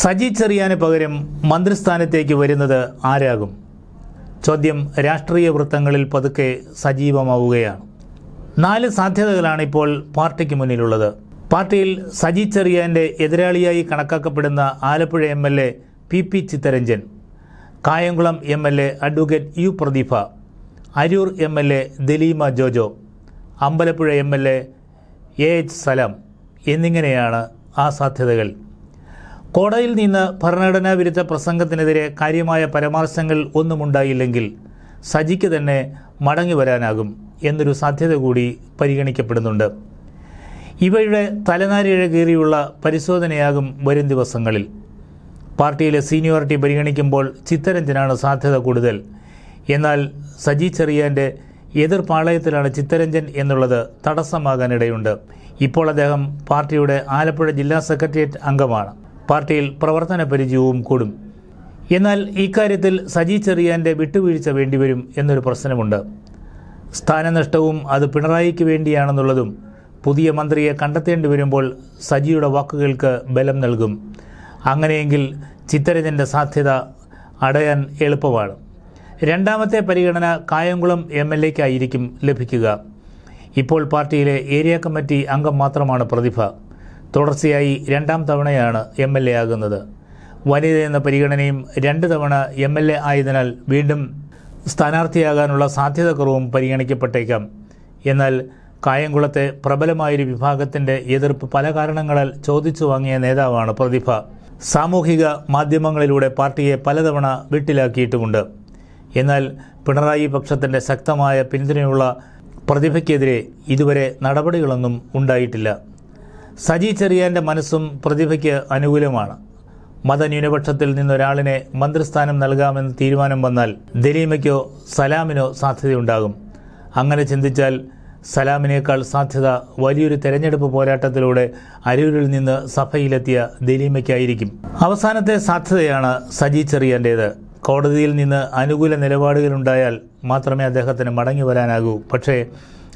സജി ചെറിയാന് പകരം മന്ത്രിസ്ഥാനത്തേക്ക് വരുന്നത് ആരാകും? ചോദ്യം രാഷ്ട്രീയ വൃത്തങ്ങളിൽ പതുക്കെ സജീവമാവുകയാണ്. നാല് സാധ്യതകളാണ് ഇപ്പോൾ പാർട്ടിക്ക് മുന്നിലുള്ളത്. പാർട്ടിയിൽ സജി ചെറിയാന്റെ എതിരാളിയായി കണക്കാക്കപ്പെടുന്ന Alappuzha M L A P P Chitharanjan Kayamkulam M L A advocate U Pradeepa Aroor M L A Daleema Jojo Ambalappuzha M L A A H Salam എന്നിങ്ങനെയാണ് ആ സാധ്യതകൾ. കോടതിയിൽ നിന്ന് ഭരണഘടനാ വിരുദ്ധ പ്രസംഗത്തിനെതിരെ കാര്യമായ പരാമർശങ്ങൾ ഒന്നുമുണ്ടായില്ലെങ്കിൽ സജിക്ക് തന്നെ മടങ്ങി വരാനാകും എന്നൊരു സാധ്യത കൂടി പരിഗണിക്കപ്പെടുന്നുണ്ട്. ഇവയുടെ തലനാരിഴ കീറിയുള്ള പരിശോധനയാകും വരും ദിവസങ്ങളിൽ. പാർട്ടിയിലെ സീനിയോറിറ്റി പരിഗണിക്കുമ്പോൾ ചിത്തരഞ്ജനാണ് സാധ്യത കൂടുതൽ. എന്നാൽ സജി ചെറിയാന്റെ എതിർപാളയത്തിലാണ് ചിത്തരഞ്ജൻ എന്നുള്ളത് തടസ്സമാകാനിടയുണ്ട്. ഇപ്പോൾ അദ്ദേഹം പാർട്ടിയുടെ ആലപ്പുഴ ജില്ലാ സെക്രട്ടേറിയറ്റ് അംഗമാണ്. പാർട്ടിയിൽ പ്രവർത്തന പരിചയവും കൂടും. എന്നാൽ ഇക്കാര്യത്തിൽ സജി ചെറിയാന്റെ വിട്ടുവീഴ്ച വേണ്ടിവരും എന്നൊരു പ്രശ്നമുണ്ട്. സ്ഥാനനഷ്ടവും അത് പിണറായിക്ക് വേണ്ടിയാണെന്നുള്ളതും പുതിയ മന്ത്രിയെ കണ്ടെത്തേണ്ടി വരുമ്പോൾ സജിയുടെ വാക്കുകൾക്ക് ബലം നൽകും. അങ്ങനെയെങ്കിൽ ചിത്തരഞ്ജന്റെ സാധ്യത അടയാൻ എളുപ്പമാണ്. രണ്ടാമത്തെ പരിഗണന കായംകുളം എം എൽ എക്കായിരിക്കും ലഭിക്കുക. ഇപ്പോൾ പാർട്ടിയിലെ ഏരിയ കമ്മിറ്റി അംഗം മാത്രമാണ് പ്രതിഭ. തുടർച്ചയായി രണ്ടാം തവണയാണ് എം എൽ എ ആകുന്നത്. വനിത എന്ന പരിഗണനയും രണ്ട് തവണ എം എൽ എ ആയതിനാൽ വീണ്ടും സ്ഥാനാർത്ഥിയാകാനുള്ള സാധ്യത കുറവും പരിഗണിക്കപ്പെട്ടേക്കാം. എന്നാൽ കായംകുളത്തെ പ്രബലമായൊരു വിഭാഗത്തിന്റെ എതിർപ്പ് പല കാരണങ്ങളാൽ ചോദിച്ചു വാങ്ങിയ നേതാവാണ് പ്രതിഭ. സാമൂഹിക മാധ്യമങ്ങളിലൂടെ പാർട്ടിയെ പലതവണ വീട്ടിലാക്കിയിട്ടുമുണ്ട്. എന്നാൽ പിണറായി പക്ഷത്തിന്റെ ശക്തമായ പിന്തുണയുള്ള പ്രതിഭയ്ക്കെതിരെ ഇതുവരെ നടപടികളൊന്നും ഉണ്ടായിട്ടില്ല. സജി ചെറിയാന്റെ മനസ്സും പ്രതിഭയ്ക്ക് അനുകൂലമാണ്. മതന്യൂനപക്ഷത്തിൽ നിന്നൊരാളിനെ മന്ത്രിസ്ഥാനം നൽകാമെന്ന് തീരുമാനം വന്നാൽ ദലീമയ്ക്കോ സലാമിനോ സാധ്യതയുണ്ടാകും. അങ്ങനെ ചിന്തിച്ചാൽ സലാമിനേക്കാൾ സാധ്യത വലിയൊരു തെരഞ്ഞെടുപ്പ് പോരാട്ടത്തിലൂടെ അരൂരിൽ നിന്ന് സഭയിലെത്തിയ ദലീമയ്ക്കായിരിക്കും. അവസാനത്തെ സാധ്യതയാണ് സജി ചെറിയാന്റേത് കോടതിയിൽ നിന്ന് അനുകൂല നിലപാടുകളുണ്ടായാൽ മാത്രമേ അദ്ദേഹത്തിന് മടങ്ങി വരാനാകൂ പക്ഷേ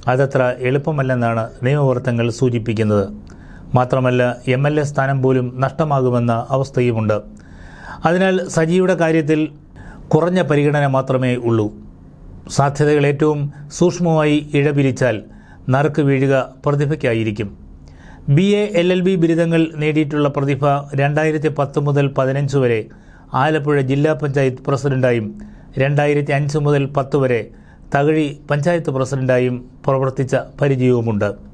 അതത്ര എളുപ്പമല്ലെന്നാണ് നിയമവൃത്തങ്ങൾ സൂചിപ്പിക്കുന്നത്. മാത്രമല്ല എം എൽ എ സ്ഥാനം പോലും നഷ്ടമാകുമെന്ന അവസ്ഥയുമുണ്ട്. അതിനാൽ സജിയുടെ കാര്യത്തിൽ കുറഞ്ഞ പരിഗണന മാത്രമേ ഉള്ളൂ. സാധ്യതകൾ ഏറ്റവും സൂക്ഷ്മമായി ഇഴപിരിച്ചാൽ നറുക്ക് വീഴുക പ്രതിഭയ്ക്കായിരിക്കും. B A L L B ബിരുദങ്ങൾ നേടിയിട്ടുള്ള പ്രതിഭ രണ്ടായിരത്തി പത്ത് മുതൽ പതിനഞ്ച് വരെ ആലപ്പുഴ ജില്ലാ പഞ്ചായത്ത് പ്രസിഡന്റായും രണ്ടായിരത്തി അഞ്ച് മുതൽ പത്ത് വരെ തകഴി പഞ്ചായത്ത് പ്രസിഡന്റായും പ്രവർത്തിച്ച പരിചയവുമുണ്ട്.